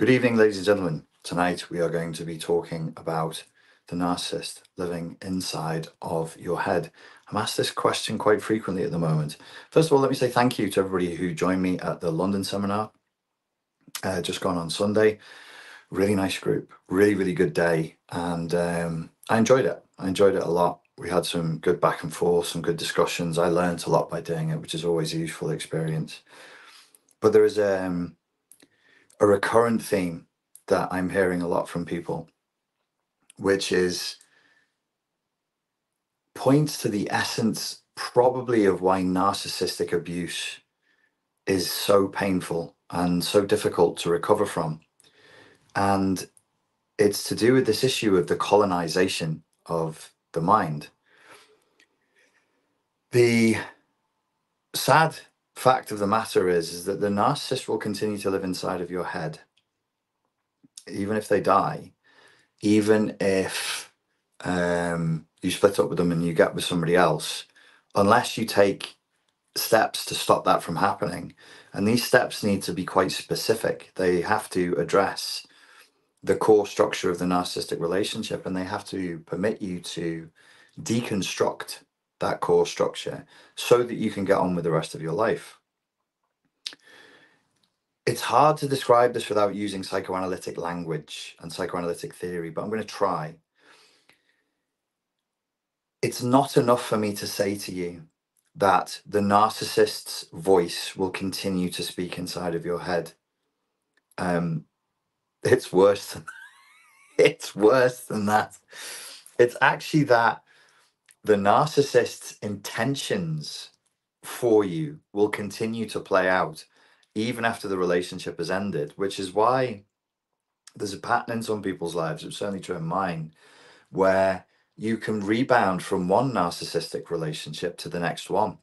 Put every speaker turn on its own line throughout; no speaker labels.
Good evening, ladies and gentlemen. Tonight we are going to be talking about the narcissist living inside of your head. I'm asked this question quite frequently at the moment. First of all, let me say thank you to everybody who joined me at the London seminar, uh, just gone on Sunday. Really nice group, really, really good day. And um, I enjoyed it. I enjoyed it a lot. We had some good back and forth, some good discussions. I learned a lot by doing it, which is always a useful experience. But there is um, a recurrent theme that I'm hearing a lot from people, which is points to the essence probably of why narcissistic abuse is so painful and so difficult to recover from. And it's to do with this issue of the colonization of the mind. The sad fact of the matter is, is that the narcissist will continue to live inside of your head, even if they die, even if um, you split up with them and you get with somebody else, unless you take steps to stop that from happening. And these steps need to be quite specific. They have to address the core structure of the narcissistic relationship and they have to permit you to deconstruct that core structure so that you can get on with the rest of your life. It's hard to describe this without using psychoanalytic language and psychoanalytic theory, but I'm going to try. It's not enough for me to say to you that the narcissist's voice will continue to speak inside of your head. Um, it's worse than it's worse than that. It's actually that the narcissist's intentions for you will continue to play out even after the relationship has ended, which is why there's a pattern in some people's lives, it's certainly true in mine, where you can rebound from one narcissistic relationship to the next one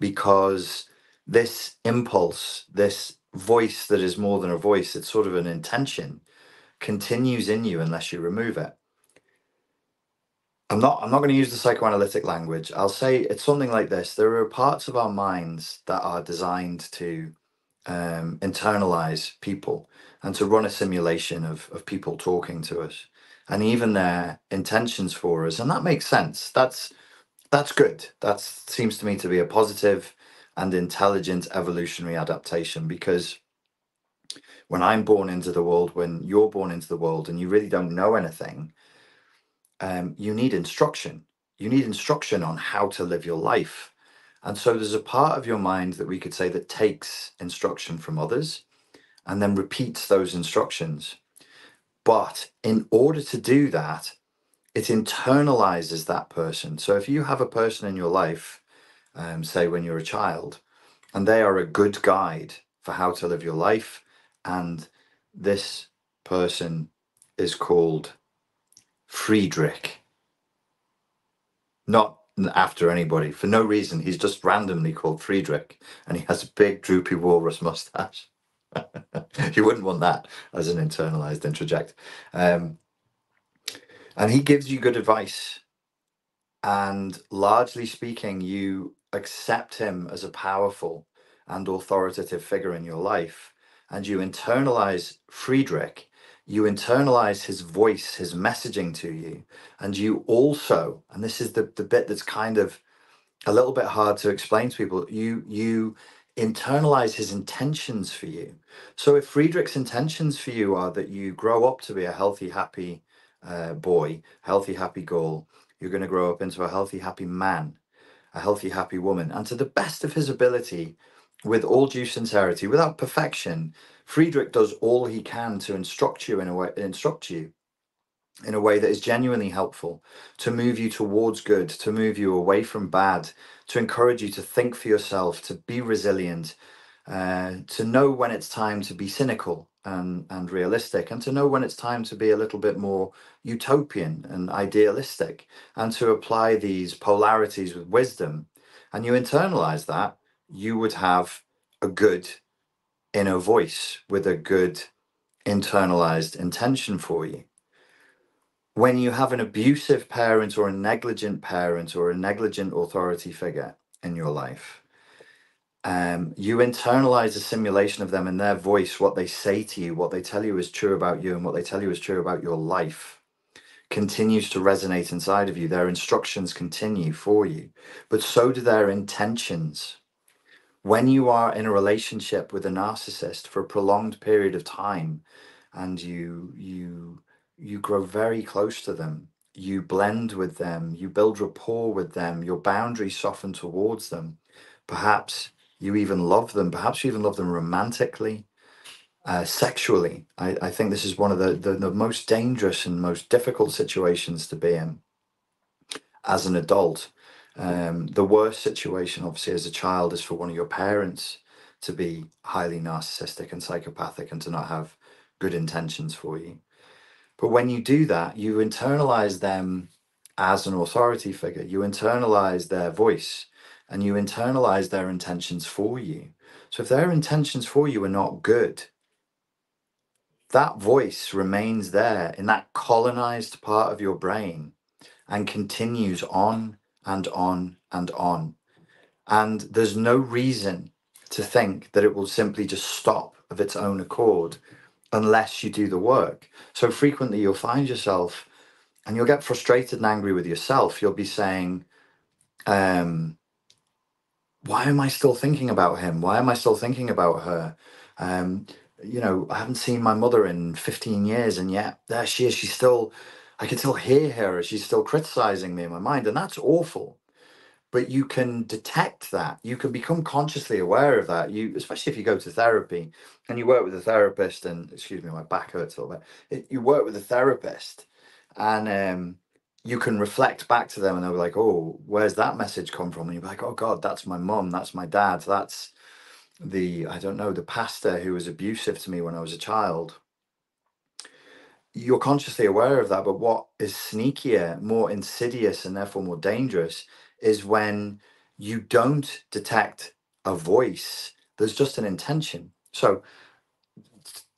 because this impulse, this voice that is more than a voice, it's sort of an intention, continues in you unless you remove it. I'm not I'm not going to use the psychoanalytic language. I'll say it's something like this. There are parts of our minds that are designed to um, internalize people and to run a simulation of, of people talking to us and even their intentions for us. And that makes sense. That's that's good. That seems to me to be a positive and intelligent evolutionary adaptation because when I'm born into the world, when you're born into the world and you really don't know anything, um, you need instruction. You need instruction on how to live your life. And so there's a part of your mind that we could say that takes instruction from others and then repeats those instructions. But in order to do that, it internalizes that person. So if you have a person in your life, um, say when you're a child, and they are a good guide for how to live your life, and this person is called Friedrich. Not after anybody, for no reason. He's just randomly called Friedrich and he has a big droopy walrus mustache. you wouldn't want that as an internalized introject. Um, and he gives you good advice. And largely speaking, you accept him as a powerful and authoritative figure in your life. And you internalize Friedrich you internalize his voice, his messaging to you, and you also, and this is the, the bit that's kind of a little bit hard to explain to people, you you internalize his intentions for you. So if Friedrich's intentions for you are that you grow up to be a healthy, happy uh, boy, healthy, happy girl, you're going to grow up into a healthy, happy man, a healthy, happy woman, and to the best of his ability, with all due sincerity, without perfection, Friedrich does all he can to instruct you in a way, instruct you in a way that is genuinely helpful, to move you towards good, to move you away from bad, to encourage you to think for yourself, to be resilient, uh, to know when it's time to be cynical and, and realistic, and to know when it's time to be a little bit more utopian and idealistic, and to apply these polarities with wisdom. And you internalize that, you would have a good inner voice with a good internalized intention for you. When you have an abusive parent or a negligent parent or a negligent authority figure in your life, um, you internalize a simulation of them and their voice, what they say to you, what they tell you is true about you, and what they tell you is true about your life continues to resonate inside of you. Their instructions continue for you, but so do their intentions. When you are in a relationship with a narcissist for a prolonged period of time and you you you grow very close to them, you blend with them, you build rapport with them, your boundaries soften towards them. Perhaps you even love them, perhaps you even love them romantically uh, sexually. I, I think this is one of the, the, the most dangerous and most difficult situations to be in as an adult. Um, the worst situation, obviously, as a child, is for one of your parents to be highly narcissistic and psychopathic and to not have good intentions for you. But when you do that, you internalize them as an authority figure, you internalize their voice and you internalize their intentions for you. So if their intentions for you are not good, that voice remains there in that colonized part of your brain and continues on and on and on. And there's no reason to think that it will simply just stop of its own accord unless you do the work. So frequently you'll find yourself and you'll get frustrated and angry with yourself. You'll be saying, um, why am I still thinking about him? Why am I still thinking about her? Um, you know, I haven't seen my mother in 15 years, and yet there she is. She's still, I can still hear her. She's still criticizing me in my mind, and that's awful. But you can detect that. You can become consciously aware of that. You, especially if you go to therapy and you work with a therapist. And excuse me, my back hurts a little bit. It, you work with a therapist, and um, you can reflect back to them, and they'll be like, "Oh, where's that message come from?" And you're like, "Oh God, that's my mum. That's my dad. That's." the I don't know the pastor who was abusive to me when I was a child. You're consciously aware of that, but what is sneakier, more insidious, and therefore more dangerous is when you don't detect a voice. There's just an intention. So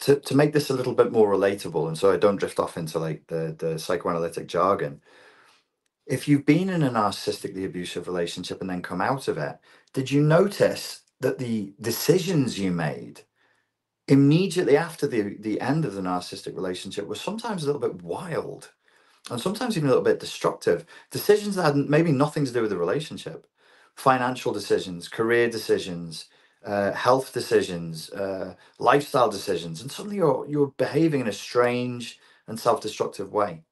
to, to make this a little bit more relatable, and so I don't drift off into like the, the psychoanalytic jargon, if you've been in a narcissistically abusive relationship and then come out of it, did you notice that the decisions you made immediately after the the end of the narcissistic relationship was sometimes a little bit wild and sometimes even a little bit destructive decisions that had maybe nothing to do with the relationship financial decisions career decisions uh, health decisions uh, lifestyle decisions and suddenly you're you're behaving in a strange and self-destructive way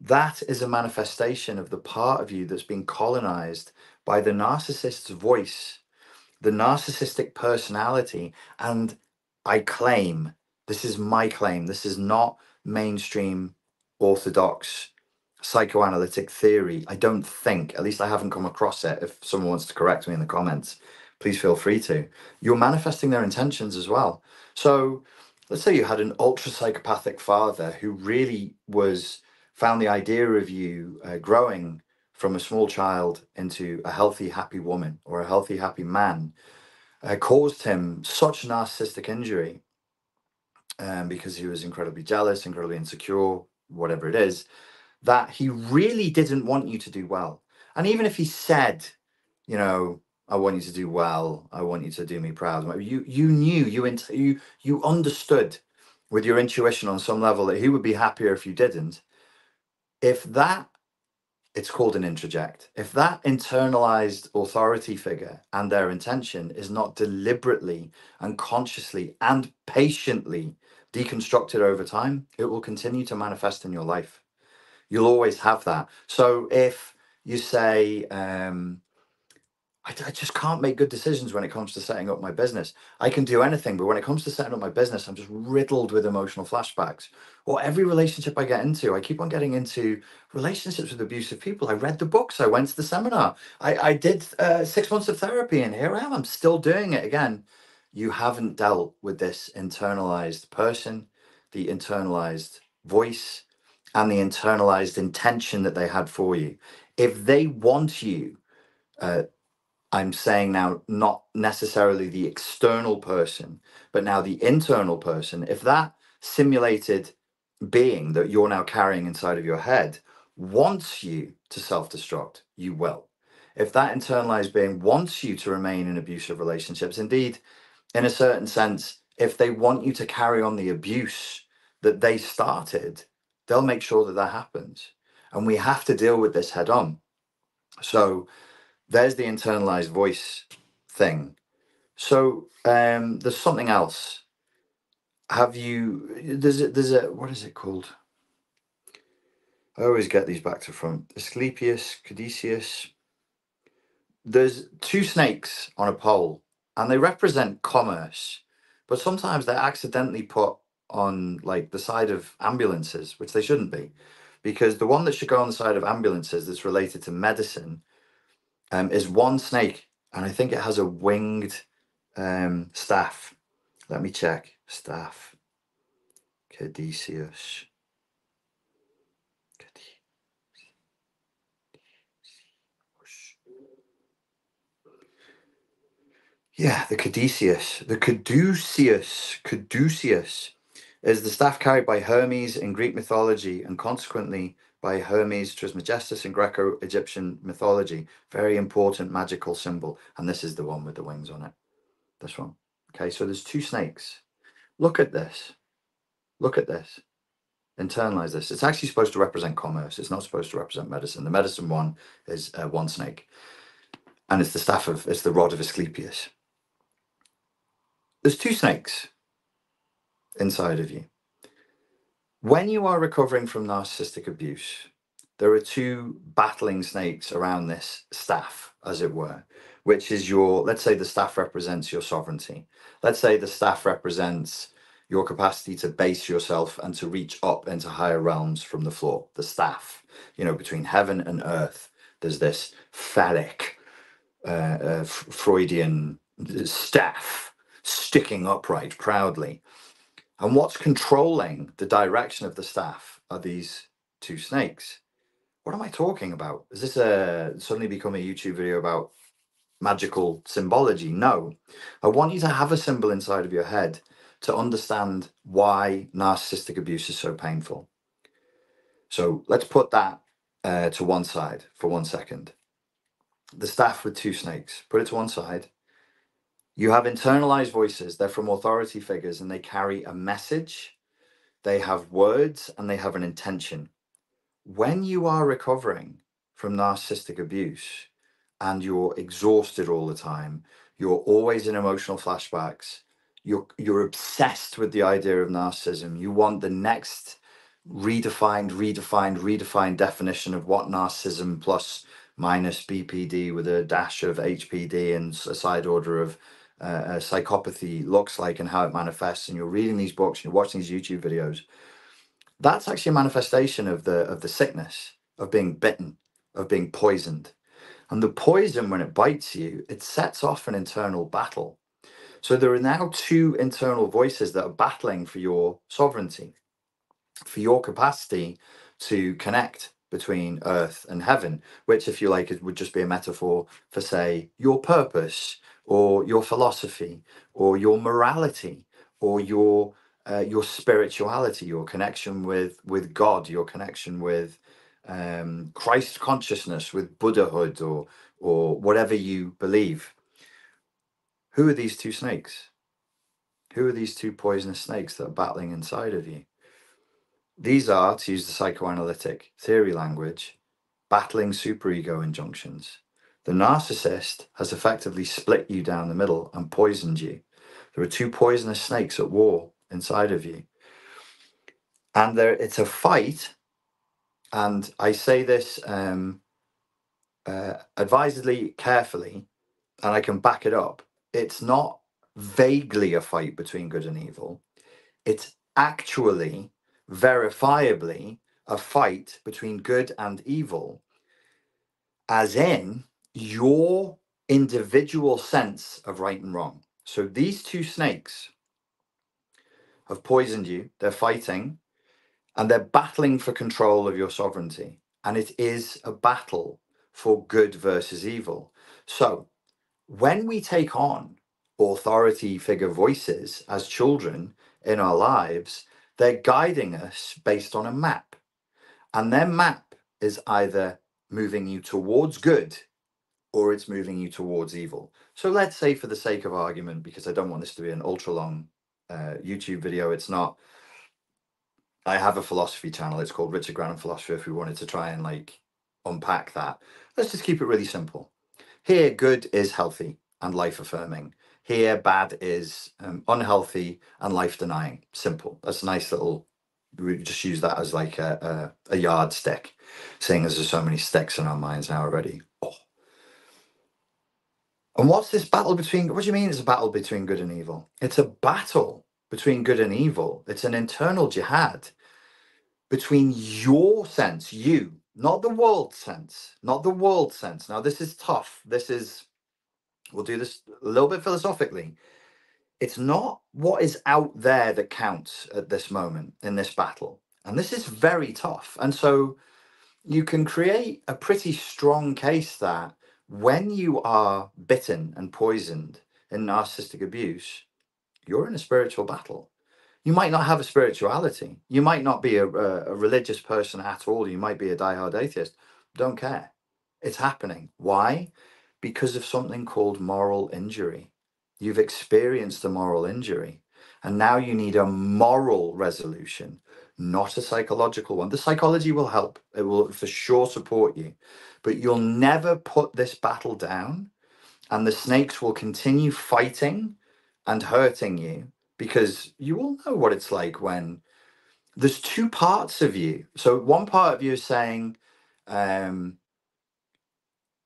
that is a manifestation of the part of you that's been colonized by the narcissist's voice the narcissistic personality. And I claim, this is my claim, this is not mainstream orthodox psychoanalytic theory. I don't think, at least I haven't come across it. If someone wants to correct me in the comments, please feel free to. You're manifesting their intentions as well. So let's say you had an ultra psychopathic father who really was found the idea of you uh, growing from a small child into a healthy, happy woman or a healthy, happy man uh, caused him such narcissistic injury um, because he was incredibly jealous, incredibly insecure, whatever it is, that he really didn't want you to do well. And even if he said, you know, I want you to do well, I want you to do me proud, you you knew, you you you understood with your intuition on some level that he would be happier if you didn't. If that it's called an introject. If that internalized authority figure and their intention is not deliberately and consciously and patiently deconstructed over time, it will continue to manifest in your life. You'll always have that. So if you say, um, I, I just can't make good decisions when it comes to setting up my business. I can do anything, but when it comes to setting up my business, I'm just riddled with emotional flashbacks. Or every relationship I get into, I keep on getting into relationships with abusive people. I read the books, I went to the seminar, I, I did uh, six months of therapy, and here I am. I'm still doing it again. You haven't dealt with this internalized person, the internalized voice, and the internalized intention that they had for you. If they want you uh, I'm saying now not necessarily the external person, but now the internal person. If that simulated being that you're now carrying inside of your head wants you to self destruct, you will. if that internalized being wants you to remain in abusive relationships, indeed, in a certain sense, if they want you to carry on the abuse that they started, they'll make sure that that happens. And we have to deal with this head on. So there's the internalized voice thing. So um, there's something else. Have you? There's a, there's a what is it called? I always get these back to front. Asclepius, Caduceus. There's two snakes on a pole, and they represent commerce, but sometimes they're accidentally put on like the side of ambulances, which they shouldn't be, because the one that should go on the side of ambulances that's related to medicine um, is one snake, and I think it has a winged um, staff. Let me check. Staff. Caduceus. Yeah, the Caduceus. The Caduceus. Caduceus is the staff carried by Hermes in Greek mythology and consequently by Hermes Trismegistus in Greco Egyptian mythology. Very important magical symbol. And this is the one with the wings on it. This one. Okay, so there's two snakes. Look at this. Look at this. Internalize this. It's actually supposed to represent commerce. It's not supposed to represent medicine. The medicine one is uh, one snake. And it's the staff of, it's the rod of Asclepius. There's two snakes inside of you. When you are recovering from narcissistic abuse, there are two battling snakes around this staff, as it were, which is your, let's say the staff represents your sovereignty. Let's say the staff represents your capacity to base yourself and to reach up into higher realms from the floor. The staff, you know, between heaven and earth, there's this phallic uh, uh, Freudian staff sticking upright proudly and what's controlling the direction of the staff are these two snakes. What am I talking about? Is this a suddenly become a YouTube video about magical symbology? No. I want you to have a symbol inside of your head to understand why narcissistic abuse is so painful. So let's put that uh, to one side for one second. The staff with two snakes, put it to one side. You have internalized voices. They're from authority figures and they carry a message, they have words, and they have an intention. When you are recovering from narcissistic abuse and you're exhausted all the time, you're always in emotional flashbacks, you're, you're obsessed with the idea of narcissism, you want the next redefined, redefined, redefined definition of what narcissism plus minus BPD with a dash of HPD and a side order of uh, uh, psychopathy looks like and how it manifests, and you're reading these books and you're watching these YouTube videos, that's actually a manifestation of the of the sickness of being bitten, of being poisoned. And the poison, when it bites you, it sets off an internal battle. So there are now two internal voices that are battling for your sovereignty, for your capacity to connect between earth and heaven, which, if you like, it would just be a metaphor for, say, your purpose, or your philosophy or your morality or your uh, your spirituality your connection with with god your connection with um, christ consciousness with buddhahood or or whatever you believe. Who are these two snakes? Who are these two poisonous snakes that are battling inside of you? These are to use the psychoanalytic theory language battling superego injunctions the narcissist has effectively split you down the middle and poisoned you. There are two poisonous snakes at war inside of you. And there it's a fight. And I say this um, uh, advisedly, carefully, and I can back it up. It's not vaguely a fight between good and evil. It's actually, verifiably, a fight between good and evil, as in your individual sense of right and wrong. So these two snakes have poisoned you, they're fighting, and they're battling for control of your sovereignty. And it is a battle for good versus evil. So when we take on authority figure voices as children in our lives, they're guiding us based on a map. And their map is either moving you towards good or it's moving you towards evil. So let's say, for the sake of argument, because I don't want this to be an ultra long uh, YouTube video, it's not. I have a philosophy channel. It's called Richard Grannon Philosophy. If we wanted to try and like unpack that, let's just keep it really simple. Here, good is healthy and life affirming. Here, bad is um, unhealthy and life denying. Simple. That's a nice little. We just use that as like a, a, a yardstick, seeing as there's so many sticks in our minds now already. And what's this battle between? What do you mean it's a battle between good and evil? It's a battle between good and evil. It's an internal jihad between your sense, you, not the world sense, not the world sense. Now, this is tough. This is, we'll do this a little bit philosophically. It's not what is out there that counts at this moment in this battle. And this is very tough. And so you can create a pretty strong case that when you are bitten and poisoned in narcissistic abuse, you're in a spiritual battle you might not have a spirituality. You might not be a, a, religious person at all. You might be a diehard atheist. Don't care. It's happening. Why? Because of something called moral injury. You've experienced a moral injury. And now you need a moral resolution, not a psychological one. The psychology will help, it will for sure support you. But you'll never put this battle down. And the snakes will continue fighting and hurting you because you all know what it's like when there's two parts of you. So one part of you is saying, um,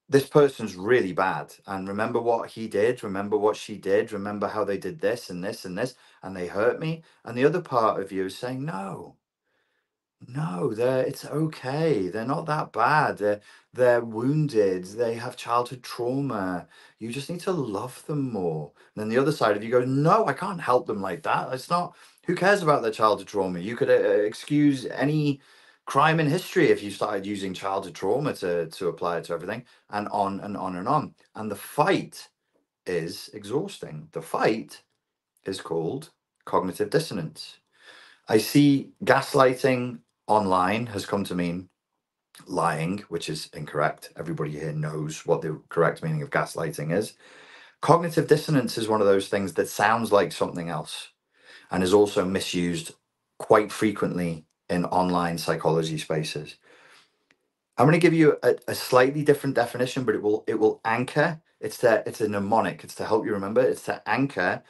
this person's really bad. And remember what he did, remember what she did, remember how they did this and this and this, and they hurt me. And the other part of you is saying, no, no, they're it's okay. They're not that bad. They're they're wounded. They have childhood trauma. You just need to love them more. And then the other side of you goes, no, I can't help them like that. It's not. Who cares about their childhood trauma? You could uh, excuse any crime in history if you started using childhood trauma to to apply it to everything, and on and on and on. And the fight is exhausting. The fight is called cognitive dissonance. I see gaslighting online has come to mean lying, which is incorrect. Everybody here knows what the correct meaning of gaslighting is. Cognitive dissonance is one of those things that sounds like something else and is also misused quite frequently in online psychology spaces. I'm going to give you a, a, slightly different definition, but it will it will anchor. It's to it's a mnemonic. It's to help you remember. It's to anchor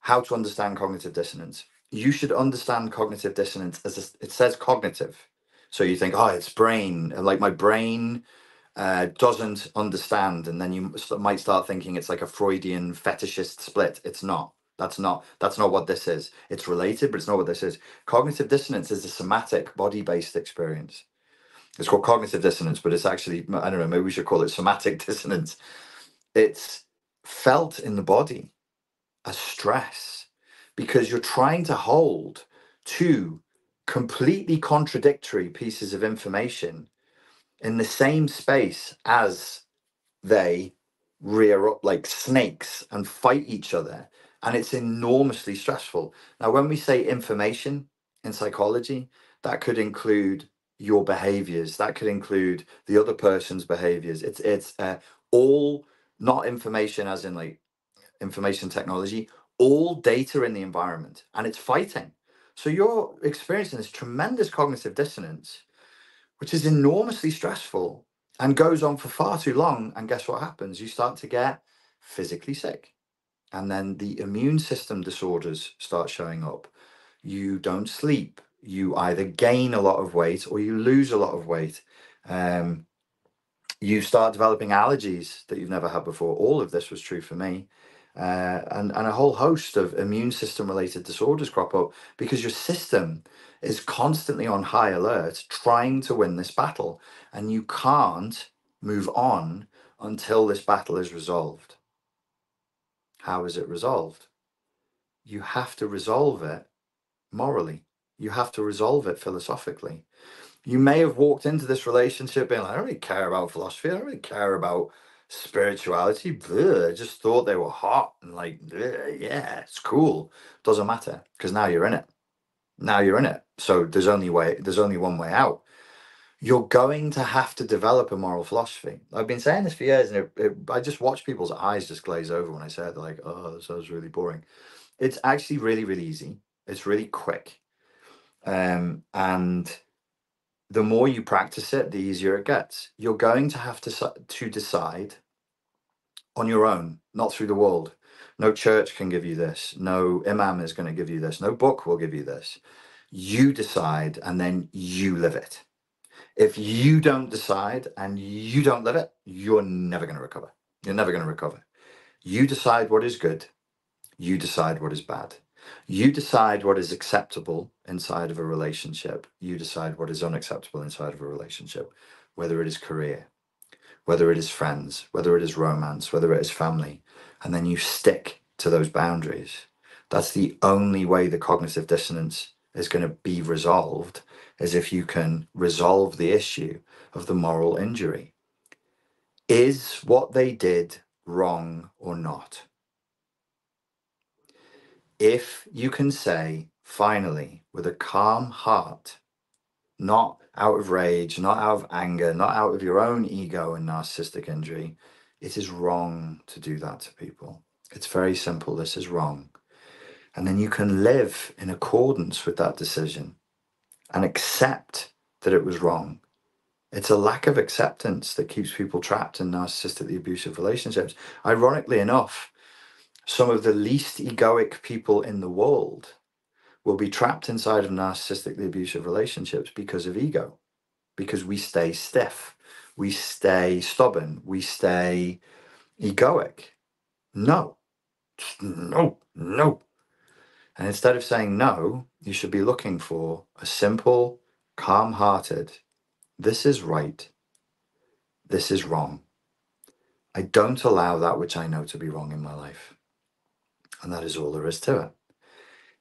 how to understand cognitive dissonance you should understand cognitive dissonance as a, it says cognitive. So you think, oh, it's brain, like my brain uh, doesn't understand, and then you might start thinking it's like a Freudian fetishist split. It's not. That's not. That's not what this is. It's related, but it's not what this is. Cognitive dissonance is a somatic, body-based experience. It's called cognitive dissonance, but it's actually I don't know. Maybe we should call it somatic dissonance. It's felt in the body as stress because you're trying to hold two completely contradictory pieces of information in the same space as they rear up like snakes and fight each other. And it's enormously stressful. Now, when we say information in psychology, that could include your behaviors, that could include the other person's behaviors. It's it's uh, all not information as in like information technology, all data in the environment and it's fighting. So you're experiencing this tremendous cognitive dissonance, which is enormously stressful and goes on for far too long. And guess what happens? You start to get physically sick. And then the immune system disorders start showing up. You don't sleep. You either gain a lot of weight or you lose a lot of weight. Um, you start developing allergies that you've never had before. All of this was true for me uh, and, and a whole host of immune system related disorders crop up because your system is constantly on high alert trying to win this battle and you can't move on until this battle is resolved how is it resolved you have to resolve it morally you have to resolve it philosophically you may have walked into this relationship being like i don't really care about philosophy i don't really care about spirituality. Bleh, I just thought they were hot and like, yeah, it's cool. Doesn't matter because now you're in it. Now you're in it. So there's only way. There's only one way out. You're going to have to develop a moral philosophy. I've been saying this for years, and it, it, I just watch people's eyes just glaze over when I say it. They're like, "Oh, this sounds really boring." It's actually really, really easy. It's really quick, um, and the more you practice it, the easier it gets. You're going to have to to decide on your own, not through the world. No church can give you this. No imam is going to give you this. No book will give you this. You decide, and then you live it if you don't decide and you don't live it, you're never going to recover. You're never going to recover. You decide what is good, you decide what is bad. You decide what is acceptable inside of a relationship, you decide what is unacceptable inside of a relationship, whether it is career, whether it is friends, whether it is romance, whether it is family, and then you stick to those boundaries. That's the only way the cognitive dissonance is going to be resolved is if you can resolve the issue of the moral injury. Is what they did wrong or not? If you can say, finally, with a calm heart, not out of rage, not out of anger, not out of your own ego and narcissistic injury, it is wrong to do that to people. It's very simple. This is wrong. And then you can live in accordance with that decision and accept that it was wrong. It's a lack of acceptance that keeps people trapped in narcissistically abusive relationships. Ironically enough, some of the least egoic people in the world will be trapped inside of narcissistically abusive relationships because of ego, because we stay stiff, we stay stubborn, we stay egoic. No, no, no. And instead of saying no, you should be looking for a simple, calm hearted, this is right, this is wrong. I don't allow that which I know to be wrong in my life. And that is all there is to it.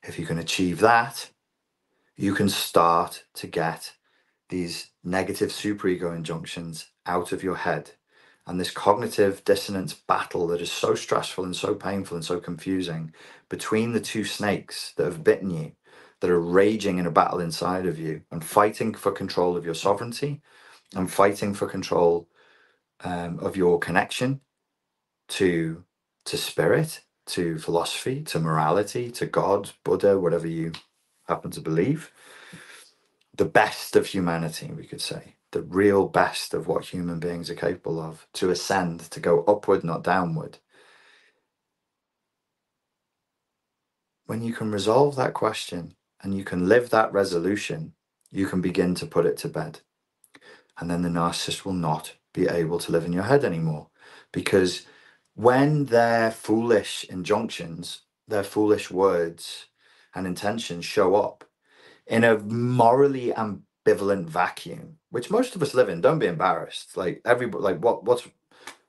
If you can achieve that, you can start to get these negative superego injunctions out of your head. And this cognitive dissonance battle that is so stressful and so painful and so confusing between the two snakes that have bitten you, that are raging in a battle inside of you and fighting for control of your sovereignty and fighting for control um, of your connection to to spirit to philosophy, to morality, to God, Buddha, whatever you happen to believe. The best of humanity, we could say, the real best of what human beings are capable of, to ascend, to go upward, not downward. When you can resolve that question and you can live that resolution, you can begin to put it to bed. And then the narcissist will not be able to live in your head anymore because when their foolish injunctions, their foolish words and intentions show up in a morally ambivalent vacuum, which most of us live in, don't be embarrassed. Like everybody, like what, what's,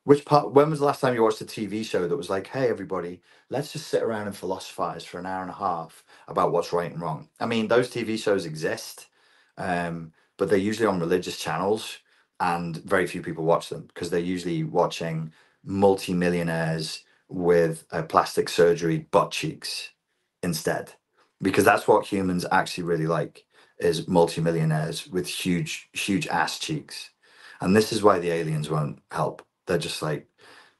which part, when was the last time you watched a TV show that was like, hey, everybody, let's just sit around and philosophize for an hour and a half about what's right and wrong? I mean, those TV shows exist, um, but they're usually on religious channels and very few people watch them because they're usually watching multimillionaires with plastic surgery butt cheeks instead because that's what humans actually really like is multimillionaires with huge huge ass cheeks. And this is why the aliens won't help. They're just like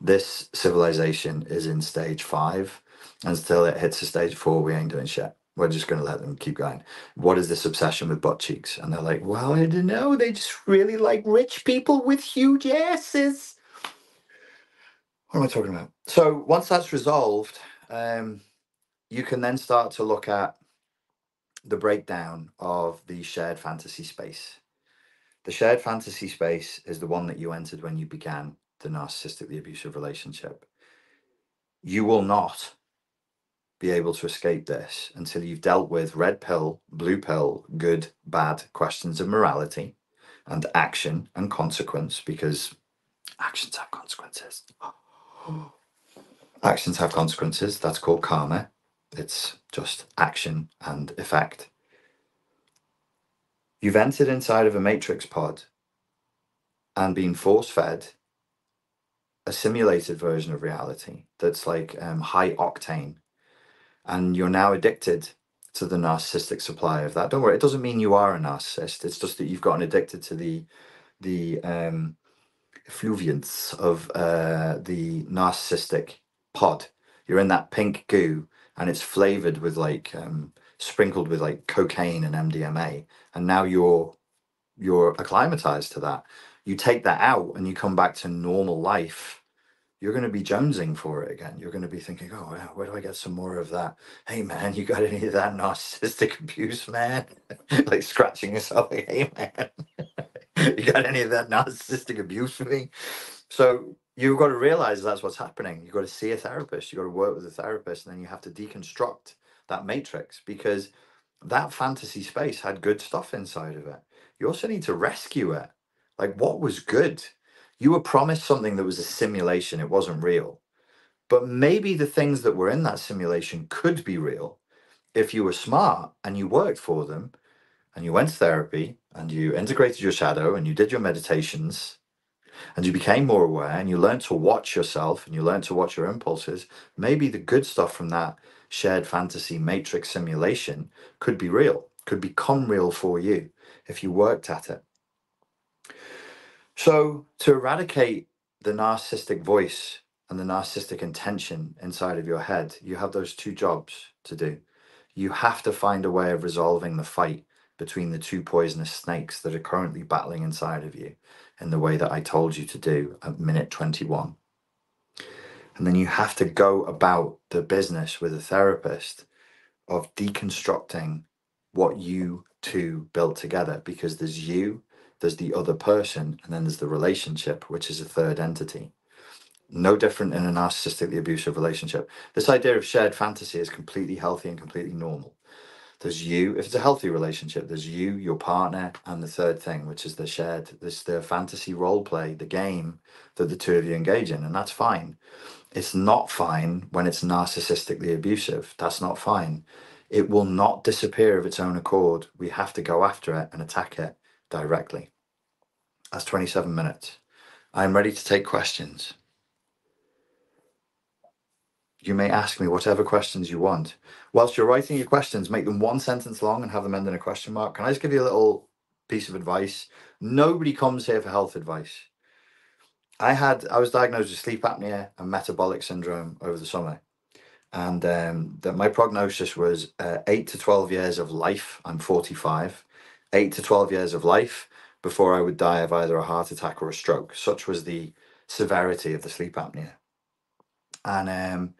this civilization is in stage five and until it hits a stage four we ain't doing shit. We're just going to let them keep going. What is this obsession with butt cheeks? And they're like well i don't know. They just really like rich people with huge asses. What am I talking about? So once that's resolved, um, you can then start to look at the breakdown of the shared fantasy space. The shared fantasy space is the one that you entered when you began the narcissistically abusive relationship. You will not be able to escape this until you've dealt with red pill, blue pill, good, bad questions of morality and action and consequence because actions have consequences. Actions have consequences. That's called karma. It's just action and effect. You've entered inside of a matrix pod and been force fed a simulated version of reality that's like um, high octane. And you're now addicted to the narcissistic supply of that. Don't worry, it doesn't mean you are a narcissist. It's just that you've gotten addicted to the the um, effluviance of uh, the narcissistic pod. You're in that pink goo, and it's flavored with like um, sprinkled with like cocaine and MDMA, and now you're you're acclimatized to that. You take that out, and you come back to normal life you're going to be jonesing for it again. You're going to be thinking, oh, where do I get some more of that? Hey, man, you got any of that narcissistic abuse, man? like scratching yourself, like, hey, man, you got any of that narcissistic abuse for me? So you've got to realize that's what's happening. You've got to see a therapist. You've got to work with a therapist, and then you have to deconstruct that matrix because that fantasy space had good stuff inside of it. You also need to rescue it. Like, what was good? you were promised something that was a simulation, it wasn't real. But maybe the things that were in that simulation could be real if you were smart and you worked for them and you went to therapy and you integrated your shadow and you did your meditations and you became more aware and you learned to watch yourself and you learned to watch your impulses, maybe the good stuff from that shared fantasy matrix simulation could be real, could become real for you if you worked at it. So, to eradicate the narcissistic voice and the narcissistic intention inside of your head, you have those two jobs to do. You have to find a way of resolving the fight between the two poisonous snakes that are currently battling inside of you in the way that I told you to do at minute 21. And then you have to go about the business with a therapist of deconstructing what you two built together because there's you there's the other person, and then there's the relationship, which is a third entity. No different in a narcissistically abusive relationship. This idea of shared fantasy is completely healthy and completely normal. There's you, if it's a healthy relationship, there's you, your partner, and the third thing, which is the shared, this the fantasy role play, the game that the two of you engage in, and that's fine. It's not fine when it's narcissistically abusive. That's not fine. It will not disappear of its own accord. We have to go after it and attack it directly. That's 27 minutes. I'm ready to take questions. You may ask me whatever questions you want. Whilst you're writing your questions, make them one sentence long and have them end in a question mark. Can I just give you a little piece of advice? Nobody comes here for health advice. I had I was diagnosed with sleep apnea and metabolic syndrome over the summer, and um, that my prognosis was uh, eight to twelve years of life. I'm 45, eight to twelve years of life, before I would die of either a heart attack or a stroke. Such was the severity of the sleep apnea. And um,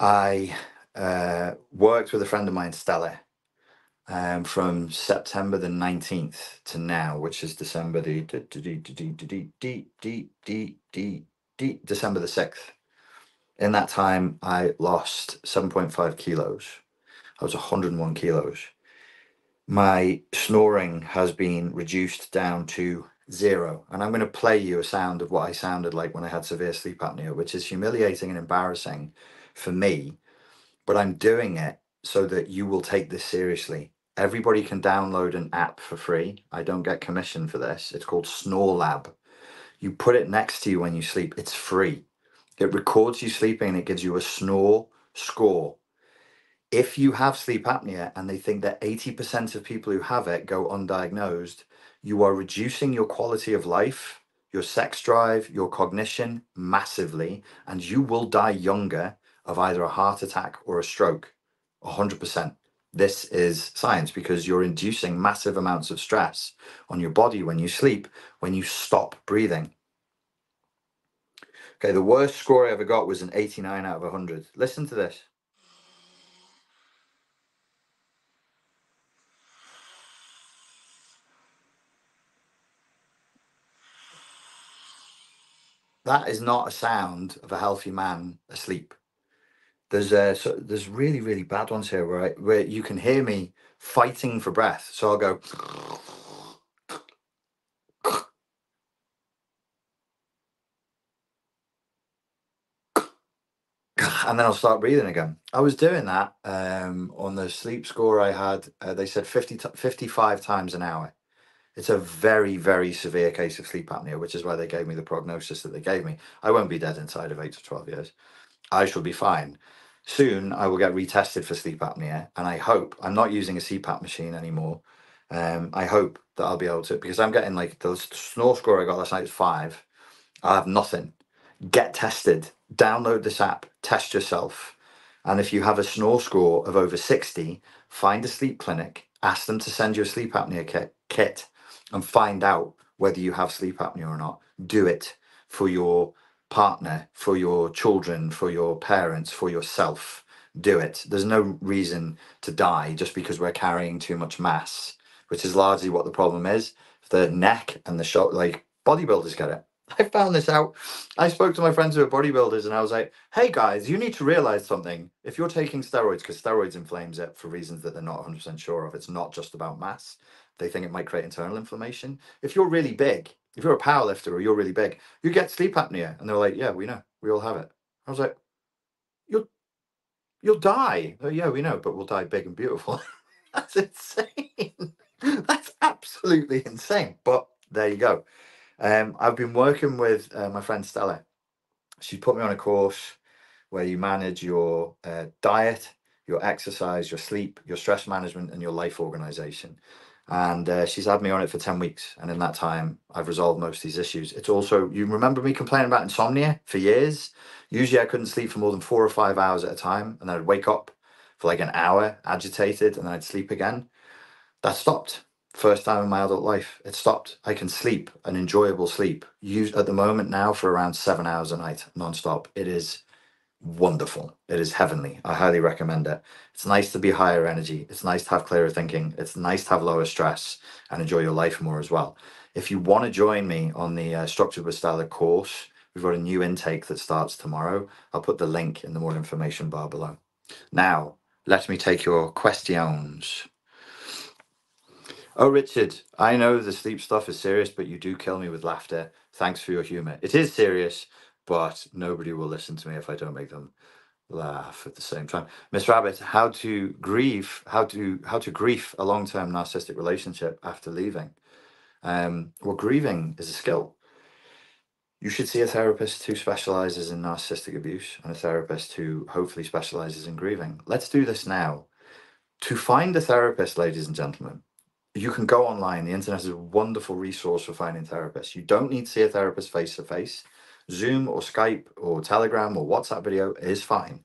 I uh, worked with a friend of mine, Stella, um, from September the 19th to now, which is December the December the 6th. In that time, I lost 7.5 kilos. I was 101 kilos my snoring has been reduced down to zero. And I'm going to play you a sound of what I sounded like when I had severe sleep apnea, which is humiliating and embarrassing for me. But I'm doing it so that you will take this seriously. Everybody can download an app for free. I don't get commission for this. It's called Snore Lab. You put it next to you when you sleep, it's free. It records you sleeping and it gives you a snore score if you have sleep apnea and they think that 80% of people who have it go undiagnosed, you are reducing your quality of life, your sex drive, your cognition massively, and you will die younger of either a heart attack or a stroke. 100%. This is science because you're inducing massive amounts of stress on your body when you sleep, when you stop breathing. Okay, the worst score I ever got was an 89 out of 100. Listen to this. that is not a sound of a healthy man asleep. There's so there's really really bad ones here where I, where you can hear me fighting for breath. So I'll go. and then I'll start breathing again. I was doing that um, on the sleep score I had. Uh, they said 50 t- 55 times an hour. It's a very, very severe case of sleep apnea, which is why they gave me the prognosis that they gave me. I won't be dead inside of eight to 12 years. I shall be fine. Soon I will get retested for sleep apnea, and I hope I'm not using a CPAP machine anymore. Um, I hope that I'll be able to because I'm getting like the snore score I got last night is five. I have nothing. Get tested. Download this app. Test yourself. And if you have a snore score of over 60, find a sleep clinic, ask them to send you a sleep apnea kit, kit and find out whether you have sleep apnea or not. Do it for your partner, for your children, for your parents, for yourself. Do it. There's no reason to die just because we're carrying too much mass, which is largely what the problem is. The neck and the shot, like bodybuilders get it. I found this out. I spoke to my friends who are bodybuilders and I was like, hey guys, you need to realize something. If you're taking steroids, because steroids inflames it for reasons that they're not 100% sure of, it's not just about mass. They think it might create internal inflammation. If you're really big, if you're a power lifter or you're really big, you get sleep apnea. And they're like, yeah, we know. We all have it. I was like, you'll, you'll die. Oh, yeah, we know, but we'll die big and beautiful. That's insane. That's absolutely insane. But there you go. Um, I've been working with uh, my friend Stella. She put me on a course where you manage your uh, diet, your exercise, your sleep, your stress management, and your life organization. And uh, she's had me on it for 10 weeks. And in that time, I've resolved most of these issues. It's also, you remember me complaining about insomnia for years? Usually I couldn't sleep for more than four or five hours at a time. And I'd wake up for like an hour agitated and then I'd sleep again. That stopped first time in my adult life. It stopped. I can sleep an enjoyable sleep. Use at the moment now for around seven hours a night, non-stop It is wonderful. It is heavenly. I highly recommend it. It's nice to be higher energy. It's nice to have clearer thinking. It's nice to have lower stress and enjoy your life more as well. If you want to join me on the uh, Structured with Stella course, we've got a new intake that starts tomorrow. I'll put the link in the more information bar below. Now, let me take your questions. Oh, Richard, I know the sleep stuff is serious, but you do kill me with laughter. Thanks for your humor. It is serious, but nobody will listen to me if I don't make them laugh at the same time. Miss Rabbit, how to grieve, how to how to grief a long-term narcissistic relationship after leaving. Um, well, grieving is a skill. You should see a therapist who specializes in narcissistic abuse and a therapist who hopefully specializes in grieving. Let's do this now. To find a therapist, ladies and gentlemen, you can go online. The internet is a wonderful resource for finding therapists. You don't need to see a therapist face to face. Zoom or Skype or Telegram or WhatsApp video is fine.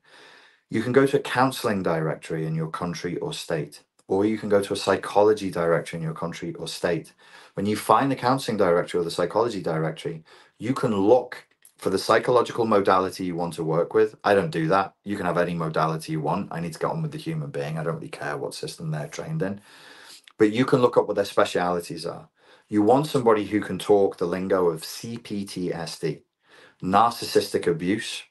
You can go to a counseling directory in your country or state, or you can go to a psychology directory in your country or state. When you find the counseling directory or the psychology directory, you can look for the psychological modality you want to work with. I don't do that. You can have any modality you want. I need to get on with the human being. I don't really care what system they're trained in but you can look up what their specialities are. You want somebody who can talk the lingo of CPTSD, narcissistic abuse,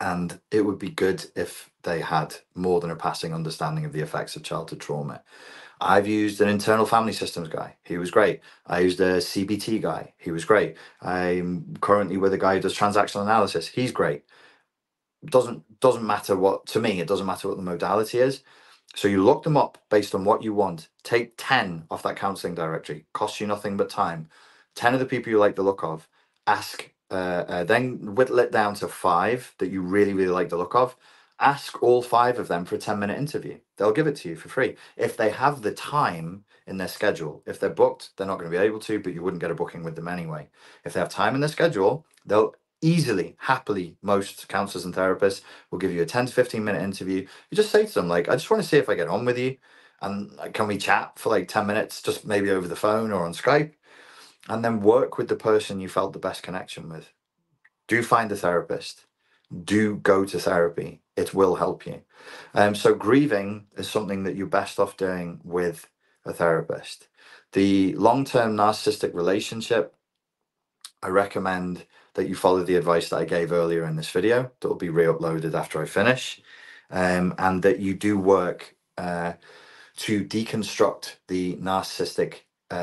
and it would be good if they had more than a passing understanding of the effects of childhood trauma. I've used an internal family systems guy. He was great. I used a CBT guy. He was great. I'm currently with a guy who does transactional analysis. He's great. Doesn't doesn't matter what to me. It doesn't matter what the modality is. So you look them up based on what you want. Take 10 off that counseling directory. Costs you nothing but time. 10 of the people you like the look of. Ask, uh, uh, then whittle it down to five that you really, really like the look of. Ask all five of them for a 10 minute interview. They'll give it to you for free. If they have the time in their schedule, if they're booked, they're not going to be able to, but you wouldn't get a booking with them anyway. If they have time in their schedule, they'll easily, happily, most counselors and therapists will give you a 10 to 15 minute interview. You just say to them, like, I just want to see if I get on with you. And can we chat for like 10 minutes, just maybe over the phone or on Skype? And then work with the person you felt the best connection with. Do find a therapist. Do go to therapy. It will help you. Um, so, grieving is something that you're best off doing with a therapist. The long term narcissistic relationship, I recommend that you follow the advice that I gave earlier in this video that will be re-uploaded after I finish um, and that you do work uh, to deconstruct the narcissistic uh,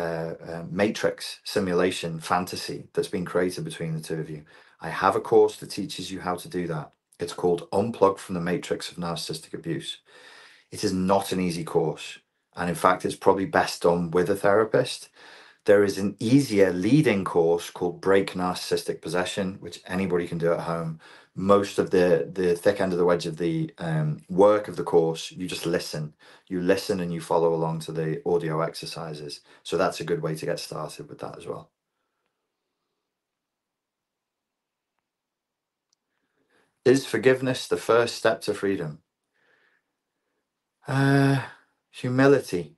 uh, matrix simulation fantasy that's been created between the two of you. I have a course that teaches you how to do that. It's called Unplugged from the Matrix of Narcissistic Abuse. It is not an easy course. And in fact, it's probably best done with a therapist There is an easier leading course called Break Narcissistic Possession, which anybody can do at home. Most of the the thick end of the wedge of the um, work of the course, you just listen. You listen and you follow along to the audio exercises. So that's a good way to get started with that as well. Is forgiveness the first step to freedom? Uh, humility,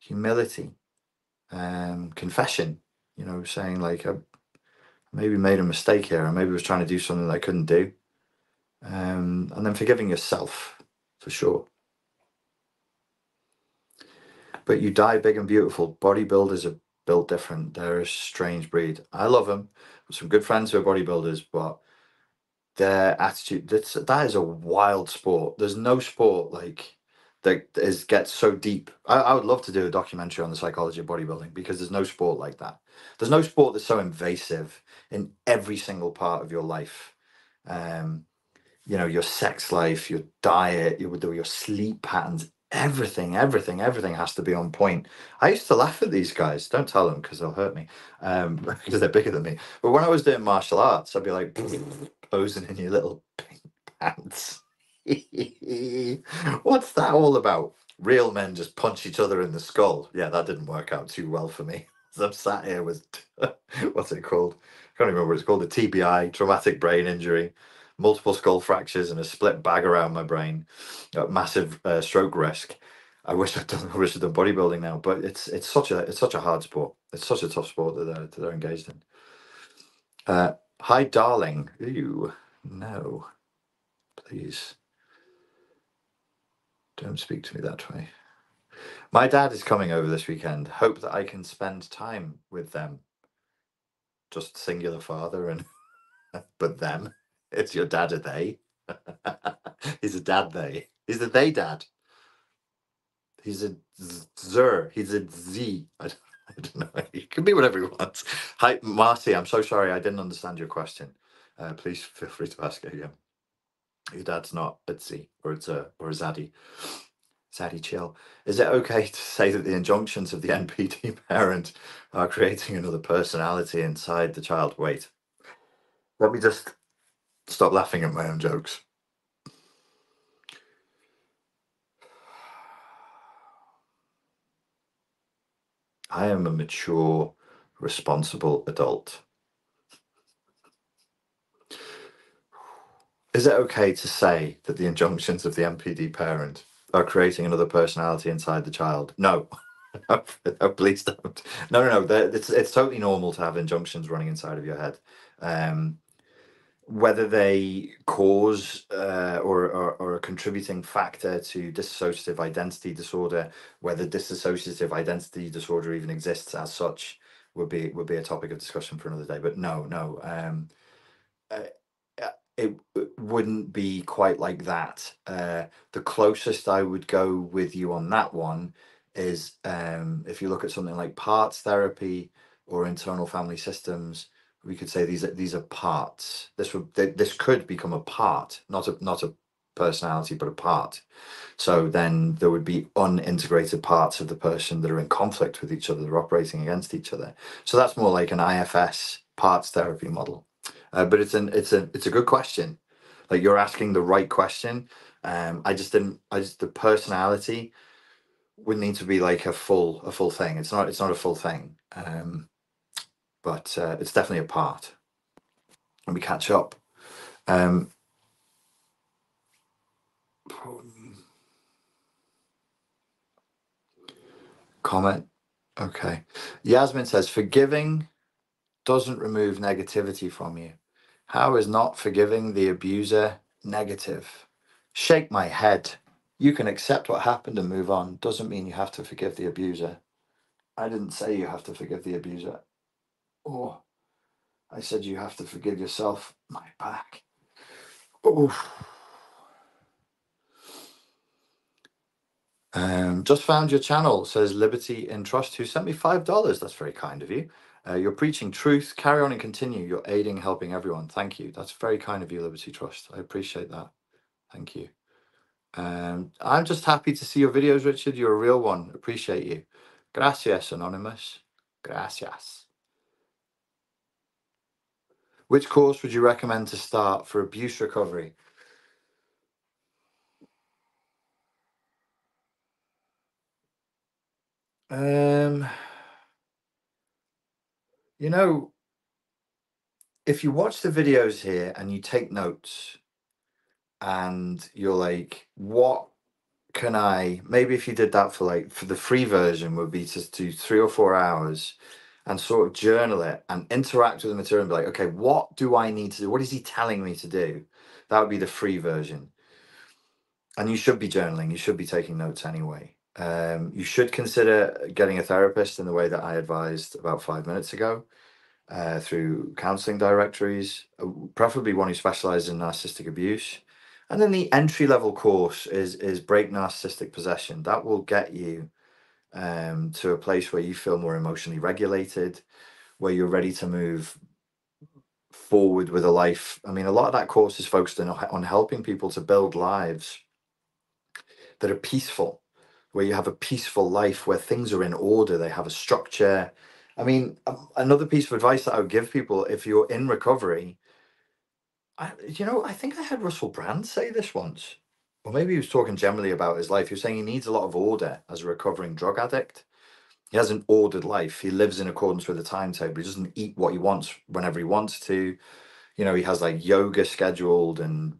humility, um, confession. You know, saying like I maybe made a mistake here, or maybe was trying to do something that I couldn't do, um, and then forgiving yourself for sure. But you die big and beautiful. Bodybuilders are built different. They're a strange breed. I love them. Some good friends who are bodybuilders, but their attitude that's that is a wild sport. There's no sport like that is gets so deep. I, I would love to do a documentary on the psychology of bodybuilding because there's no sport like that. There's no sport that's so invasive in every single part of your life. Um, you know, your sex life, your diet, your your sleep patterns, everything, everything, everything has to be on point. I used to laugh at these guys. Don't tell them because they'll hurt me, um, because they're bigger than me. But when I was doing martial arts, I'd be like posing in your little pink pants. What's that all about? Real men just punch each other in the skull. Yeah, that didn't work out too well for me. I'm sat here with what's it called? I can't remember what it's called. A TBI, traumatic brain injury, multiple skull fractures, and a split bag around my brain. Massive uh, stroke risk. I wish I'd done. I wish I'd done bodybuilding now, but it's it's such a it's such a hard sport. It's such a tough sport that they're, that they're engaged in. Uh, hi, darling. Ew, no, please. Don't speak to me that way. My dad is coming over this weekend. Hope that I can spend time with them. Just singular father and but them. It's your dad a they. He's a dad they. He's a they dad. He's a zer. He's a z. I don't, I don't know. He can be whatever he wants. Hi, Marty. I'm so sorry. I didn't understand your question. Uh, please feel free to ask it again your dad's not Bitsy or it's a or a Zaddy. Zaddy chill. Is it okay to say that the injunctions of the NPD parent are creating another personality inside the child? Wait. Let me just stop laughing at my own jokes. I am a mature, responsible adult. Is it okay to say that the injunctions of the NPD parent are creating another personality inside the child? No. no, please don't. No, no, no. It's, it's totally normal to have injunctions running inside of your head. Um, whether they cause uh, or, or, or a contributing factor to dissociative identity disorder, whether dissociative identity disorder even exists as such, would be would be a topic of discussion for another day. But no, no. Um, uh, it, wouldn't be quite like that. Uh, the closest I would go with you on that one is um, if you look at something like parts therapy or internal family systems, we could say these are these are parts. This would this could become a part, not a not a personality, but a part. So then there would be unintegrated parts of the person that are in conflict with each other, they're operating against each other. So that's more like an IFS parts therapy model. Uh, but it's an it's a it's a good question. Like you're asking the right question. Um, I just didn't. I just the personality would need to be like a full a full thing. It's not it's not a full thing. Um, but uh, it's definitely a part. And we catch up. Um, comment. Okay. Yasmin says forgiving doesn't remove negativity from you. How is not forgiving the abuser negative? Shake my head. You can accept what happened and move on. Doesn't mean you have to forgive the abuser. I didn't say you have to forgive the abuser. Oh, I said you have to forgive yourself. My back. Oh. Um, just found your channel, says Liberty in Trust, who sent me $5. That's very kind of you. Uh, you're preaching truth. Carry on and continue. You're aiding, helping everyone. Thank you. That's very kind of you, Liberty Trust. I appreciate that. Thank you. Um, I'm just happy to see your videos, Richard. You're a real one. Appreciate you. Gracias, Anonymous. Gracias. Which course would you recommend to start for abuse recovery? Um, you know, if you watch the videos here and you take notes and you're like, what can I, maybe if you did that for like, for the free version would be to do three or four hours and sort of journal it and interact with the material and be like, okay, what do I need to do? What is he telling me to do? That would be the free version. And you should be journaling, you should be taking notes anyway. Um, you should consider getting a therapist in the way that I advised about five minutes ago uh, through counseling directories, uh, preferably one who specializes in narcissistic abuse. And then the entry level course is is break narcissistic possession. That will get you um, to a place where you feel more emotionally regulated, where you're ready to move forward with a life. I mean, a lot of that course is focused on, on helping people to build lives that are peaceful, where you have a peaceful life, where things are in order, they have a structure. I mean, um, another piece of advice that I would give people if you're in recovery, I, you know, I think I had Russell Brand say this once or maybe he was talking generally about his life. He was saying he needs a lot of order as a recovering drug addict. He has an ordered life. He lives in accordance with a timetable. He doesn't eat what he wants whenever he wants to. You know, he has like yoga scheduled and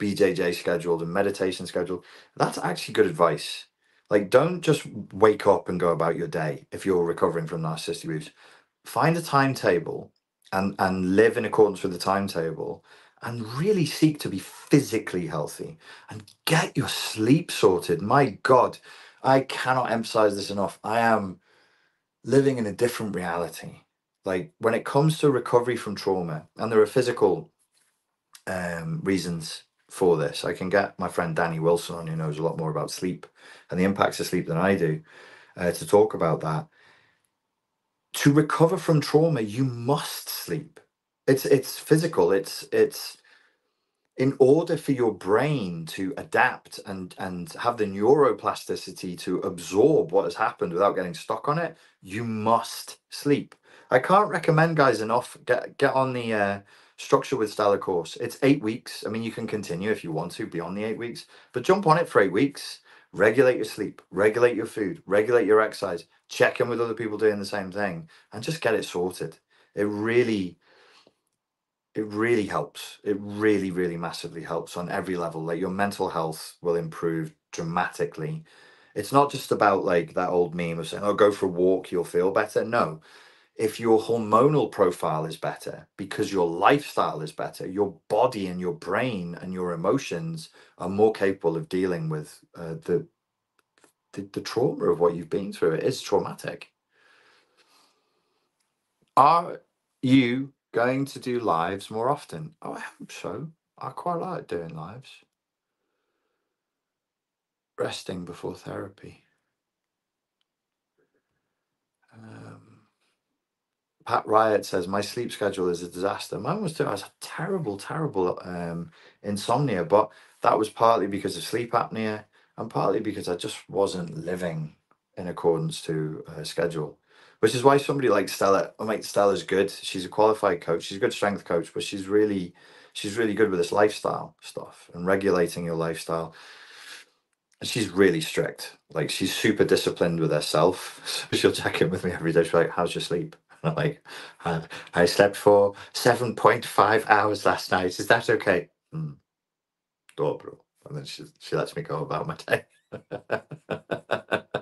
BJJ scheduled and meditation scheduled. That's actually good advice. Like, don't just wake up and go about your day if you're recovering from narcissistic abuse. Find a timetable and and live in accordance with the timetable and really seek to be physically healthy and get your sleep sorted. My God, I cannot emphasize this enough. I am living in a different reality. Like when it comes to recovery from trauma, and there are physical um, reasons for this. I can get my friend Danny Wilson on, who knows a lot more about sleep and the impacts of sleep than I do, uh, to talk about that. To recover from trauma, you must sleep it's it's physical it's it's in order for your brain to adapt and and have the neuroplasticity to absorb what has happened without getting stuck on it you must sleep i can't recommend guys enough get get on the uh, structure with Stella course it's eight weeks i mean you can continue if you want to beyond the eight weeks but jump on it for eight weeks regulate your sleep regulate your food regulate your exercise check in with other people doing the same thing and just get it sorted it really it really helps. It really, really massively helps on every level. Like your mental health will improve dramatically. It's not just about like that old meme of saying, oh, go for a walk, you'll feel better. No. If your hormonal profile is better because your lifestyle is better, your body and your brain and your emotions are more capable of dealing with uh, the, the the trauma of what you've been through. It is traumatic. Are you going to do lives more often? Oh, I hope so. I quite like doing lives. Resting before therapy. Um, Pat Riot says my sleep schedule is a disaster. Mine was too. I was terrible, terrible um, insomnia, but that was partly because of sleep apnea and partly because I just wasn't living in accordance to a schedule which is why somebody like Stella, I mean, Stella's good. She's a qualified coach. She's a good strength coach, but she's really, she's really good with this lifestyle stuff and regulating your lifestyle. She's really strict. Like she's super disciplined with herself. So she'll check in with me every day. She's like, "How's your sleep?" I'm like, I, I slept for seven point five hours last night. Is that okay? Mm. bro. And then she she lets me go about my day.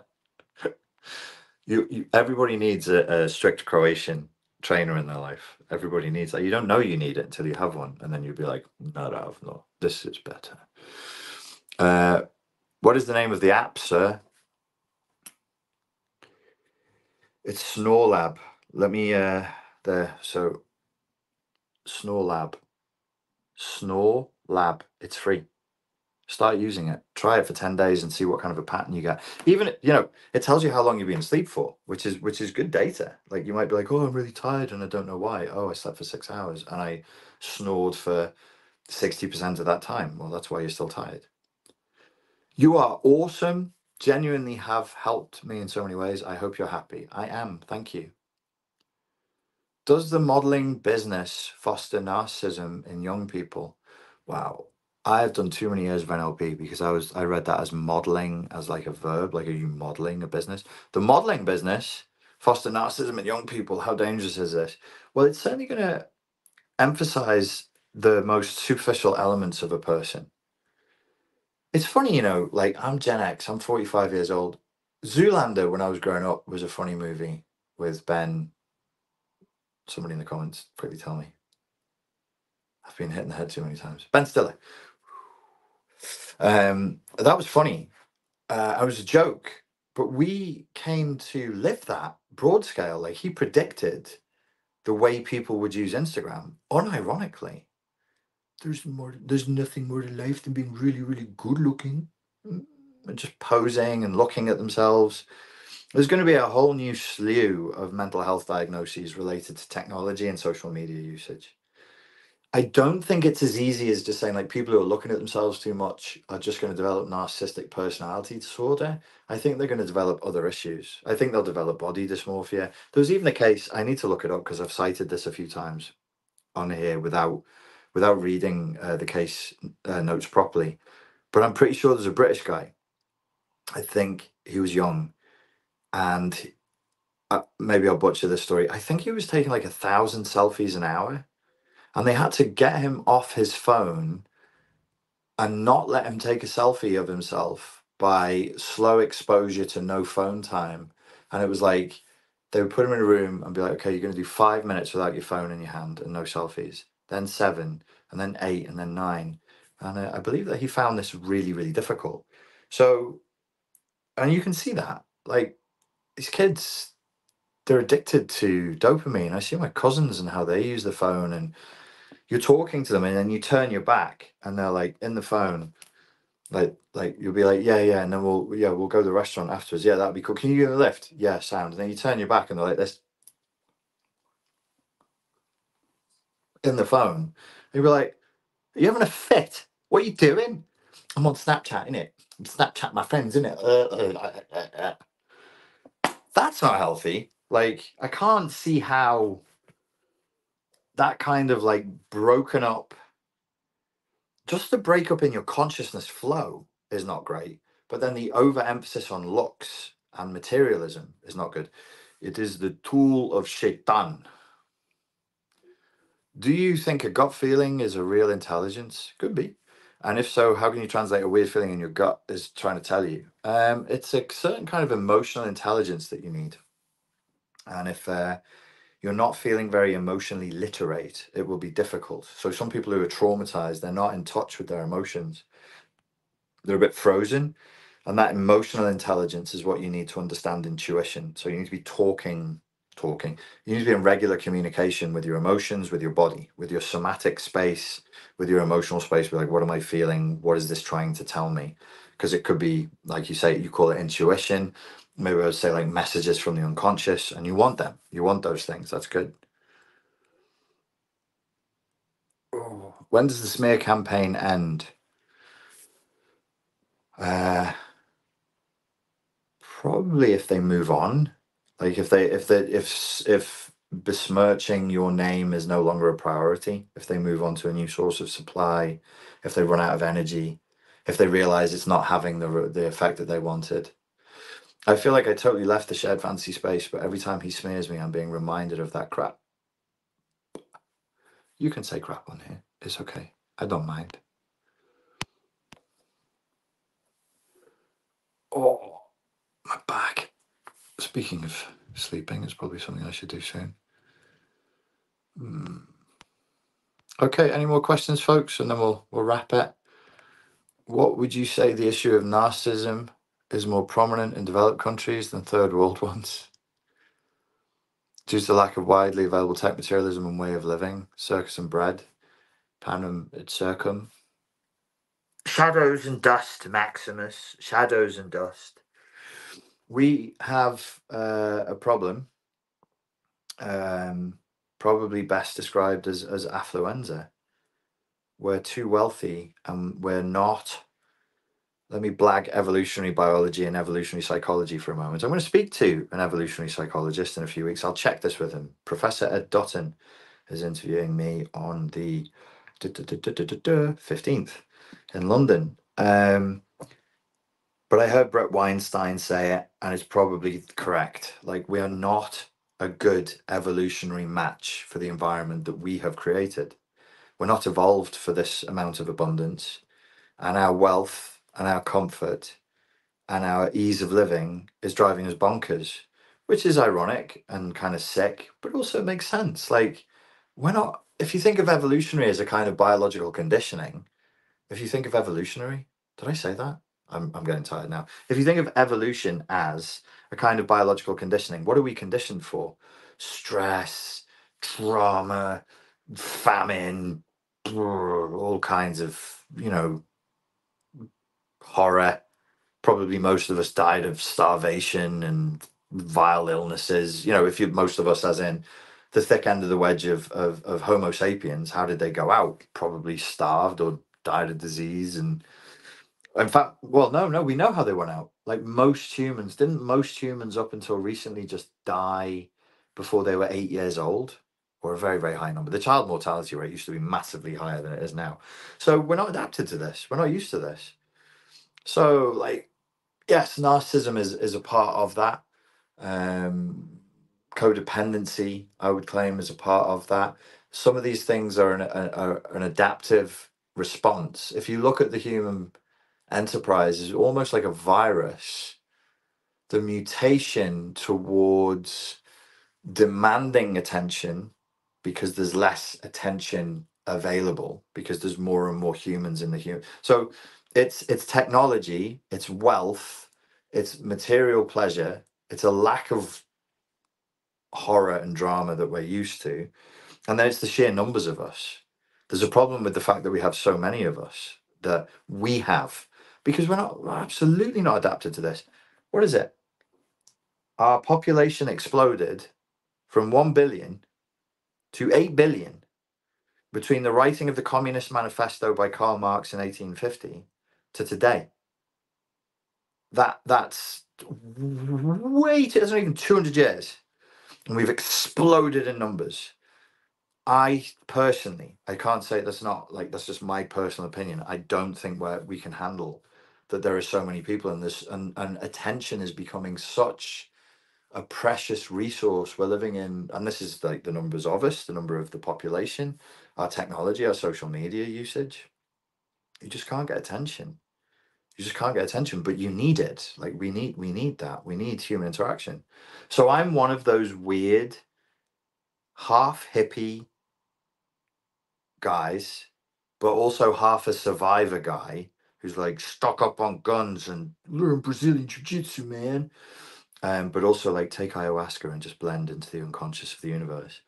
You, you everybody needs a, a strict Croatian trainer in their life. Everybody needs that. You don't know you need it until you have one, and then you'll be like, "Not have no. This is better." Uh, what is the name of the app, sir? It's Snore Lab. Let me uh there. So Snore Lab. Snore Lab. It's free. Start using it. Try it for 10 days and see what kind of a pattern you get. Even you know it tells you how long you've been asleep for which is which is good data. Like you might be like oh i'm really tired and i don't know why. Oh i slept for six hours and i snored for 60% of that time. Well that's why you're still tired. You are awesome. Genuinely have helped me in so many ways. I hope you're happy. I am. Thank you Does the modeling business foster narcissism in young people? Wow. I have done too many years of NLP because I was I read that as modeling as like a verb, like are you modeling a business? The modeling business foster narcissism in young people. How dangerous is this? Well, it's certainly going to emphasize the most superficial elements of a person. It's funny, you know, like I'm Gen X, I'm 45 years old. Zoolander, when I was growing up, was a funny movie with Ben. Somebody in the comments, quickly tell me. I've been hit in the head too many times. Ben Stiller. Um, that was funny. Uh, I was a joke, but we came to live that broad scale. Like he predicted the way people would use Instagram, unironically. There's more. There's nothing more to life than being really, really good looking, mm, and just posing and looking at themselves. There's going to be a whole new slew of mental health diagnoses related to technology and social media usage. I don't think it's as easy as just saying like people who are looking at themselves too much are just going to develop narcissistic personality disorder. I think they're going to develop other issues. I think they'll develop body dysmorphia. There was even a case I need to look it up because I've cited this a few times on here without without reading uh, the case uh, notes properly. But I'm pretty sure there's a British guy. I think he was young, and uh, maybe I'll butcher this story. I think he was taking like a thousand selfies an hour and they had to get him off his phone and not let him take a selfie of himself by slow exposure to no phone time. And it was like they would put him in a room and be like, okay, you're going to do five minutes without your phone in your hand and no selfies, then seven, and then eight, and then nine. And uh, I believe that he found this really, really difficult. So, and you can see that, like, these kids, they're addicted to dopamine. I see my cousins and how they use the phone and you're talking to them and then you turn your back and they're like in the phone. Like like you'll be like yeah yeah and then we'll yeah we'll go to the restaurant afterwards. Yeah that'd be cool. Can you give a lift? Yeah sound. And then you turn your back and they're like this in the phone. And you'll be like are you having a fit? What are you doing? I'm on snapchat innit? I'm snapchat my friends innit? Uh, uh, uh, uh. That's not healthy. Like i can't see how that kind of like broken up just the breakup in your consciousness flow is not great but then the overemphasis on looks and materialism is not good. It is the tool of shaitan. Do you think a gut feeling is a real intelligence? Could be and if so how can you translate a weird feeling in your gut is trying to tell you um, it's a certain kind of emotional intelligence that you need and if uh, you're not feeling very emotionally literate, it will be difficult. So some people who are traumatized, they're not in touch with their emotions. They're a bit frozen. And that emotional intelligence is what you need to understand intuition. So you need to be talking, talking. You need to be in regular communication with your emotions, with your body, with your somatic space, with your emotional space. Be like, what am I feeling? What is this trying to tell me? Because it could be, like you say, you call it intuition maybe I would say like messages from the unconscious, and you want them. You want those things. That's good. When does the smear campaign end? Uh, probably if they move on. Like if they if they if if besmirching your name is no longer a priority, if they move on to a new source of supply, if they run out of energy, if they realize it's not having the the effect that they wanted I feel like I totally left the shared fantasy space, but every time he smears me, I'm being reminded of that crap. You can say crap on here. It's okay. I don't mind. Oh, my back. Speaking of sleeping, it's probably something I should do soon. Hmm. Okay, any more questions, folks? And then we'll we'll wrap it. What would you say the issue of narcissism is more prominent in developed countries than third world ones due to the lack of widely available tech materialism and way of living, circus and bread, panem et circum. Shadows and dust, Maximus. Shadows and dust. We have uh, a problem, um, probably best described as, as affluenza. We're too wealthy and we're not let me blag evolutionary biology and evolutionary psychology for a moment. I'm going to speak to an evolutionary psychologist in a few weeks. I'll check this with him. Professor Ed Dutton is interviewing me on the 15th in London. Um, but I heard Bret Weinstein say it, and it's probably correct. Like, we are not a good evolutionary match for the environment that we have created. We're not evolved for this amount of abundance, and our wealth and our comfort and our ease of living is driving us bonkers, which is ironic and kind of sick, but also makes sense. Like, we're not, if you think of evolutionary as a kind of biological conditioning, if you think of evolutionary, did I say that? I'm, I'm getting tired now. If you think of evolution as a kind of biological conditioning, what are we conditioned for? Stress, trauma, famine, all kinds of, you know, horror. Probably most of us died of starvation and vile illnesses. You know, if you most of us, as in the thick end of the wedge of, of, of Homo sapiens, how did they go out? Probably starved or died of disease and in fact, well, no, no, we know how they went out. Like most humans, didn't most humans up until recently just die before they were eight years old, or a very, very high number? The child mortality rate used to be massively higher than it is now. So we're not adapted to this. We're not used to this. So, like, yes, narcissism is is a part of that. Um, codependency, I would claim, is a part of that. Some of these things are an, are an adaptive response. If you look at the human enterprise is almost like a virus. The mutation towards demanding attention because there's less attention available because there's more and more humans in the human. So it's it's technology, it's wealth, it's material pleasure, it's a lack of horror and drama that we're used to, and then it's the sheer numbers of us. There's a problem with the fact that we have so many of us that we have because we're not we're absolutely not adapted to this. What is it? Our population exploded from 1 billion to 8 billion between the writing of the Communist Manifesto by Karl Marx in 1850 to today. That that's way it's not even 200 years. And we've exploded in numbers. I personally, I can't say that's not like that's just my personal opinion. I don't think where we can handle that there are so many people in this and, and attention is becoming such a precious resource. We're living in and this is like the numbers of us the number of the population our technology our social media usage. You just can't get attention. You just can't get attention but you need it. Like we need we need that. We need human interaction. So i'm one of those weird half hippie guys but also half a survivor guy who's like stock up on guns and learn Brazilian Jiu Jitsu, man. Um, but also like take ayahuasca and just blend into the unconscious of the universe.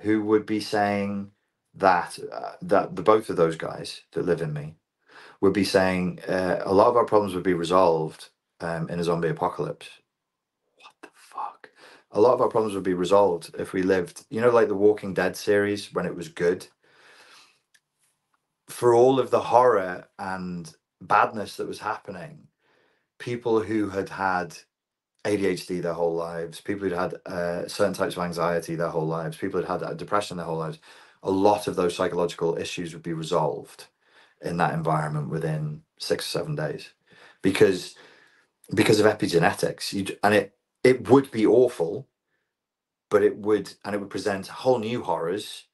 Who would be saying that uh, that the both of those guys that live in me would be saying uh, a lot of our problems would be resolved um, in a zombie apocalypse. What the fuck? A lot of our problems would be resolved if we lived, you know, like the Walking Dead series when it was good. For all of the horror and badness that was happening, people who had had ADHD their whole lives, people who'd had uh, certain types of anxiety their whole lives, people who'd had uh, depression their whole lives, a lot of those psychological issues would be resolved in that environment within six or seven days because because of epigenetics. You and it it would be awful but it would and it would present whole new horrors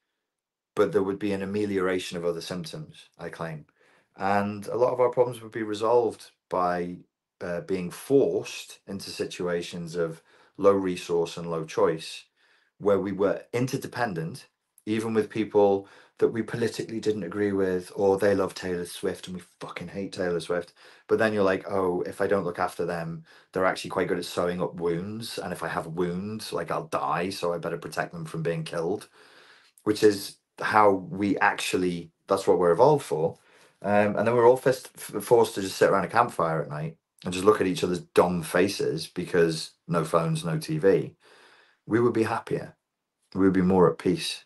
but there would be an amelioration of other symptoms i claim and a lot of our problems would be resolved by uh, being forced into situations of low resource and low choice where we were interdependent even with people that we politically didn't agree with or they love Taylor Swift and we fucking hate Taylor Swift. But then you're like oh if I don't look after them they're actually quite good at sewing up wounds and if I have wounds like I'll die so I better protect them from being killed. Which is how we actually that's what we're evolved for um, and then we're all fist, forced to just sit around a campfire at night and just look at each other's dumb faces because no phones, no TV. We would be happier. We would be more at peace.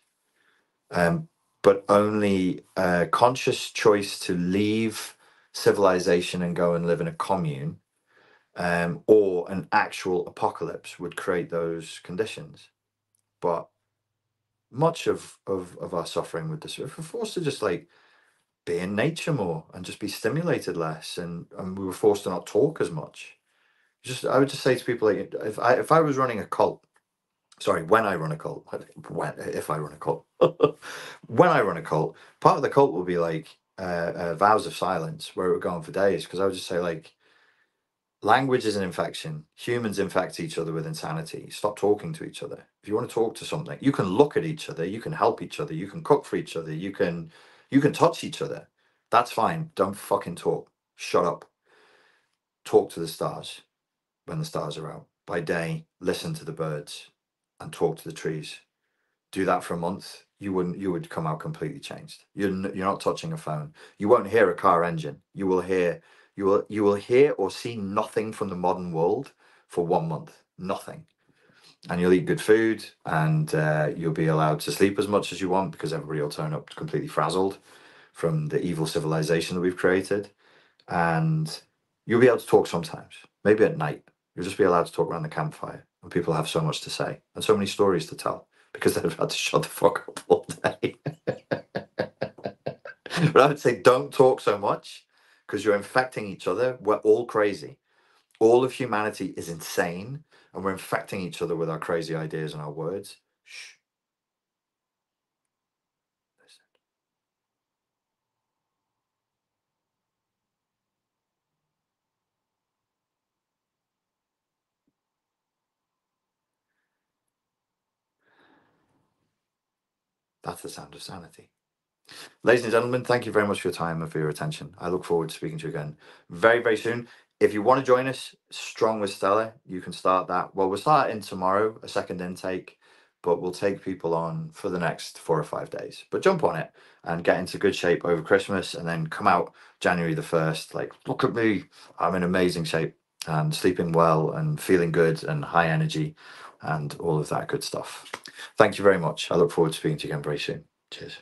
Um, but only a conscious choice to leave civilization and go and live in a commune, um, or an actual apocalypse would create those conditions. But much of of, of our suffering with this, if we're forced to just like be in nature more and just be stimulated less, and and we were forced to not talk as much. Just I would just say to people like if I if I was running a cult, sorry, when I run a cult, when if I run a cult, when I run a cult, part of the cult will be like uh, uh, vows of silence, where it would go on for days, because I would just say like language is an infection. Humans infect each other with insanity. Stop talking to each other. If you want to talk to something, you can look at each other, you can help each other, you can cook for each other, you can you can touch each other. That's fine. Don't fucking talk. Shut up. Talk to the stars when the stars are out. By day, listen to the birds and talk to the trees. Do that for a month, you wouldn't you would come out completely changed. You're you're not touching a phone. You won't hear a car engine. You will hear you will you will hear or see nothing from the modern world for one month. Nothing. And you'll eat good food, and uh, you'll be allowed to sleep as much as you want because everybody will turn up completely frazzled from the evil civilization that we've created. And you'll be able to talk sometimes, maybe at night. You'll just be allowed to talk around the campfire, and people have so much to say and so many stories to tell because they've had to shut the fuck up all day. but I would say don't talk so much because you're infecting each other. We're all crazy. All of humanity is insane, and we're infecting each other with our crazy ideas and our words. Shh. Listen. That's the sound of sanity. Ladies and gentlemen, thank you very much for your time and for your attention. I look forward to speaking to you again very, very soon. If you want to join us, Strong with Stella, you can start that. Well, we're starting tomorrow, a second intake, but we'll take people on for the next four or five days. But jump on it and get into good shape over Christmas and then come out January the 1st. Like, look at me. I'm in amazing shape and sleeping well and feeling good and high energy and all of that good stuff. Thank you very much. I look forward to speaking to you again very soon. Cheers.